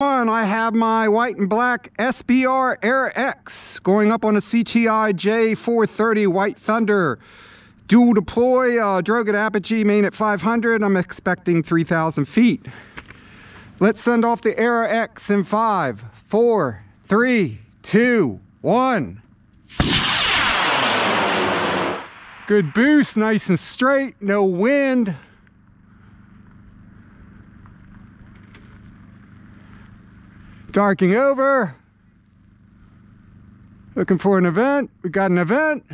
one, I have my white and black SBR ArrowX going up on a CTI J430 White Thunder. Dual deploy, uh, drogue at apogee, main at 500. I'm expecting 3,000 feet. Let's send off the ArrowX in five, four, three, two, one. Good boost, nice and straight, no wind. Darking over. Looking for an event. We got an event.